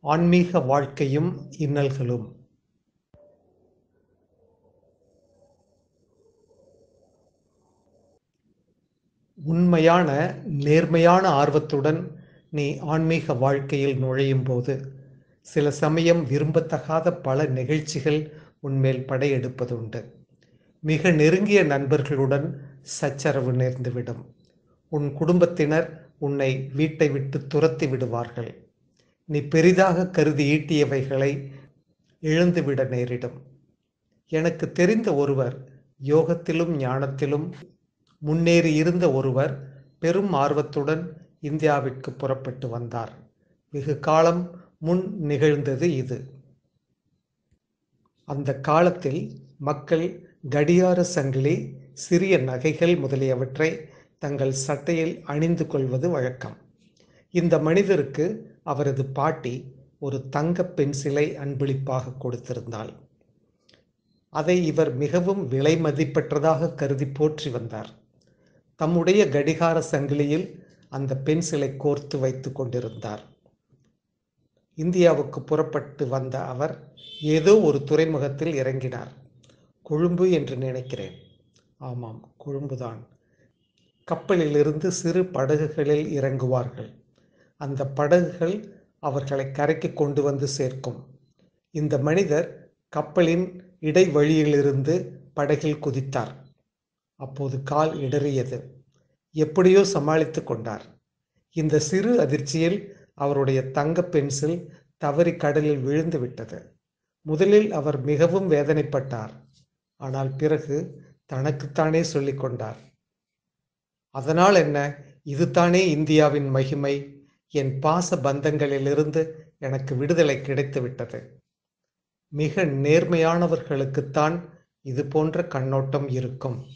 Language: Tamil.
ஆன்மீக வாழ்க்கையும் இன்னல்களும். உண்மையான நேர்மையான ஆர்வத்துடன் நீ ஆன்மீக வாழ்க்கையில் நுழையும் போது சில சமயம் விரும்பத்தகாத பல நிகழ்ச்சிகள் உன்மேல் படையெடுப்பதுண்டு. மிக நெருங்கிய நண்பர்களுடன் சச்சரவு நேர்ந்துவிடும். உன் குடும்பத்தினர் உன்னை வீட்டை விட்டு துரத்தி விடுவார்கள். நீ பெரிதாக கருதி ஈட்டியவைகளை இழந்துவிட நேரிடும். எனக்கு தெரிந்த ஒருவர் யோகத்திலும் ஞானத்திலும் முன்னேறி இருந்த ஒருவர் பெரும் ஆர்வத்துடன் இந்தியாவிற்கு புறப்பட்டு வந்தார். வெகு காலம் முன் நிகழ்ந்தது இது. அந்த காலத்தில் மக்கள் கடியார சங்கிலி சிறிய நகைகள் முதலியவற்றை தங்கள் சட்டையில் அணிந்து கொள்வது வழக்கம். இந்த மனிதருக்கு அவரது பாட்டி ஒரு தங்க பென்சிலை அன்பளிப்பாக கொடுத்திருந்தாள். அதை இவர் மிகவும் விலை மதிப்பற்றதாக கருதி போற்றி வந்தார். தம்முடைய கடிகார சங்கிலியில் அந்த பென்சிலை கோர்த்து வைத்து கொண்டிருந்தார். இந்தியாவுக்கு புறப்பட்டு வந்த அவர் ஏதோ ஒரு துறைமுகத்தில் இறங்கினார். கொழும்பு என்று நினைக்கிறேன். ஆமாம் கொழும்புதான். கப்பலிலிருந்து சிறு படகுகளில் இறங்குவார்கள். அந்த படகுகள் அவர்களை கரைக்கு கொண்டு வந்து சேர்க்கும். இந்த மனிதர் கப்பலின் இடைவழியிலிருந்து படகில் குதித்தார். அப்போது கால் இடறியது. எப்படியோ சமாளித்து கொண்டார். இந்த சிறு அதிர்ச்சியில் அவருடைய தங்க பென்சில் தவறி கடலில் விழுந்து விட்டது. முதலில் அவர் மிகவும் வேதனைப்பட்டார். ஆனால் பிறகு தனக்குத்தானே சொல்லிக்கொண்டார் அதனால் என்ன? இதுதானே இந்தியாவின் மகிமை? என் பாச பந்தங்களிலிருந்து எனக்கு விடுதலை கிடைத்துவிட்டது. மிக நேர்மையானவர்களுக்குத்தான் இது போன்ற கண்ணோட்டம் இருக்கும்.